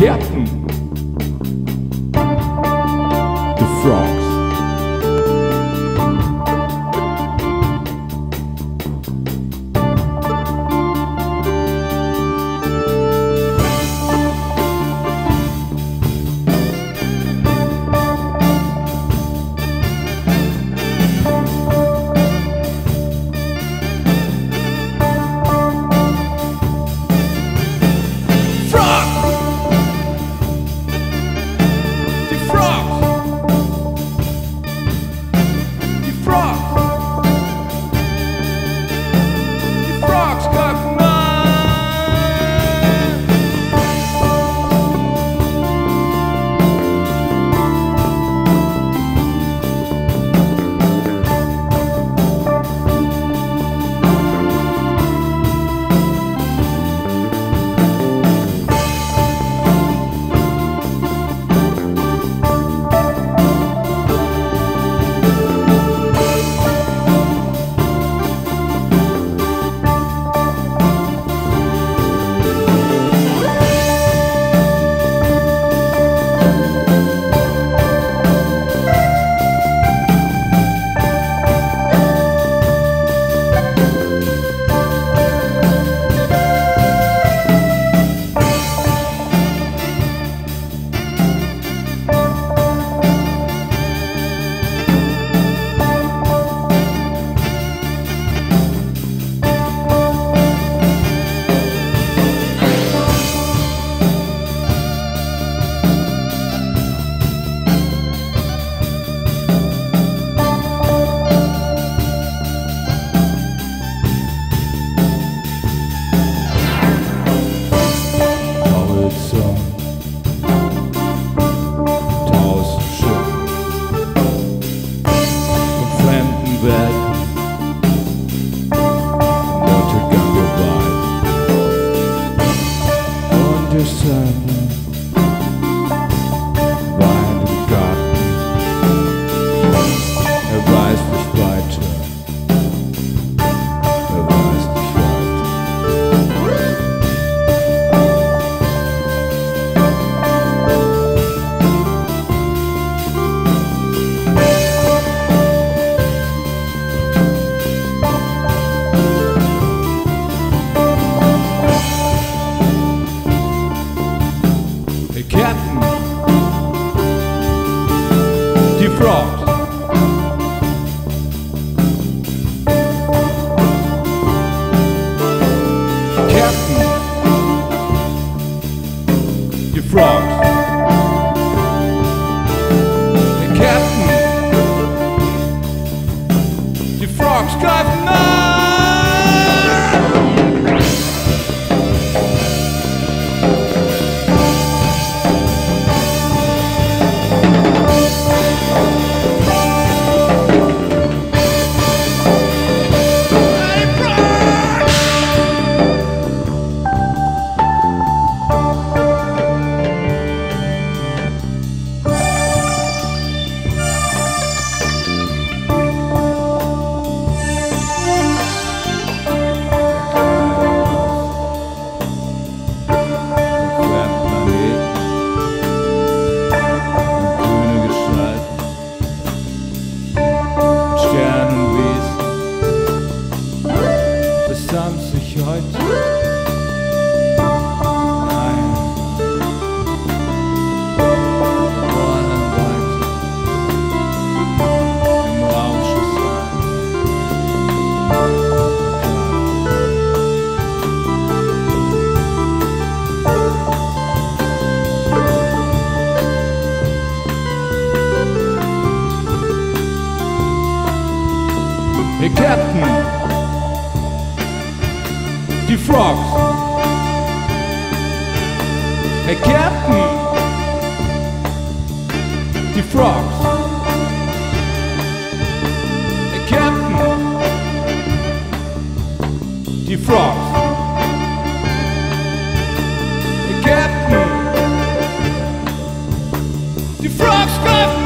kept the captain die Frogs. Captain die Frogs. The captain die Frogs. Captain, die Frogs. Captain. Die Frogs. Hey Captain. Die Frogs. Hey Captain. Die Frogs. Hey Captain. Die Frogs greifen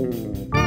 Mm-hmm.